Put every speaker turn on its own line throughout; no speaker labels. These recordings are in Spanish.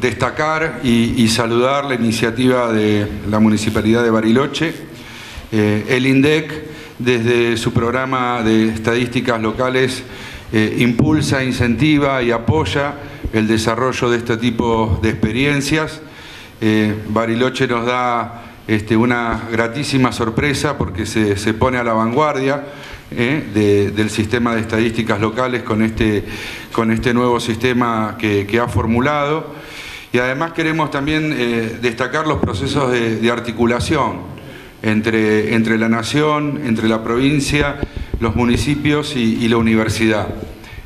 Destacar y, saludar la iniciativa de la Municipalidad de Bariloche. Eh, el INDEC, desde su programa de estadísticas locales, eh, impulsa, incentiva y apoya el desarrollo de este tipo de experiencias. Eh, Bariloche nos da este, una gratísima sorpresa porque se, pone a la vanguardia del sistema de estadísticas locales con este, con este nuevo sistema que ha formulado. Y además queremos también eh, destacar los procesos de, articulación entre, entre, la nación, entre la provincia, los municipios y, la universidad.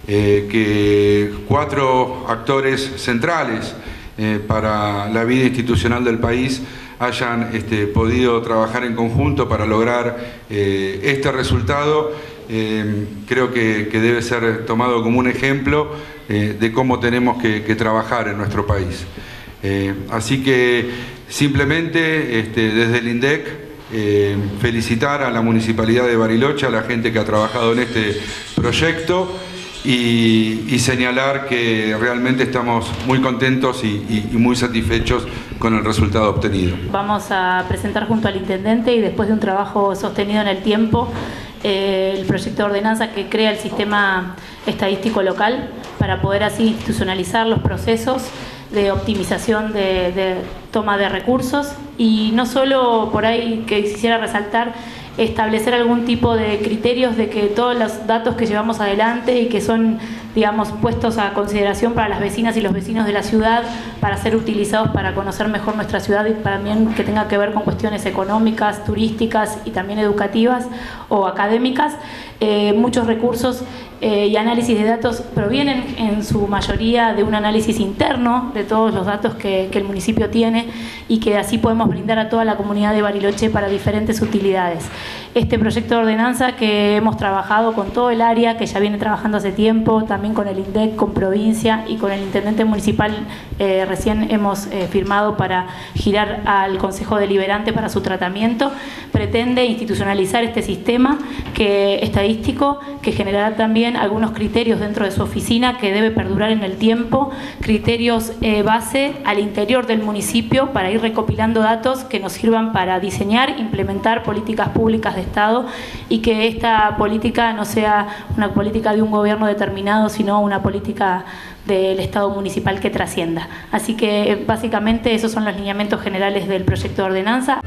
Eh, que cuatro actores centrales eh, para la vida institucional del país hayan este, podido trabajar en conjunto para lograr este resultado eh, creo que, debe ser tomado como un ejemplo eh, de cómo tenemos que, trabajar en nuestro país. Eh, así que simplemente este, desde el INDEC felicitar a la Municipalidad de Bariloche, a la gente que ha trabajado en este proyecto y, señalar que realmente estamos muy contentos y, y muy satisfechos con el resultado obtenido.
Vamos a presentar junto al Intendente y después de un trabajo sostenido en el tiempo eh, el proyecto de ordenanza que crea el sistema estadístico local para poder así institucionalizar los procesos de optimización de, toma de recursos. Y no solo por ahí que quisiera resaltar establecer algún tipo de criterios de que todos los datos que llevamos adelante y que son digamos, puestos a consideración para las vecinas y los vecinos de la ciudad, para ser utilizados para conocer mejor nuestra ciudad y también que tenga que ver con cuestiones económicas, turísticas y también educativas o académicas. Eh, muchos recursos eh, y análisis de datos provienen en su mayoría de un análisis interno de todos los datos que, que el municipio tiene y que así podemos brindar a toda la comunidad de Bariloche para diferentes utilidades. Este proyecto de ordenanza que hemos trabajado con todo el área, que ya viene trabajando hace tiempo, también con el INDEC, con provincia y con el intendente municipal, eh, recién hemos firmado para girar al Consejo Deliberante para su tratamiento, pretende institucionalizar este sistema está que generará también algunos criterios dentro de su oficina que debe perdurar en el tiempo, criterios eh, base al interior del municipio para ir recopilando datos que nos sirvan para diseñar, implementar políticas públicas Estado y que esta política no sea una política de un gobierno determinado, sino una política del Estado municipal que trascienda. Así que básicamente esos son los lineamientos generales del proyecto de ordenanza.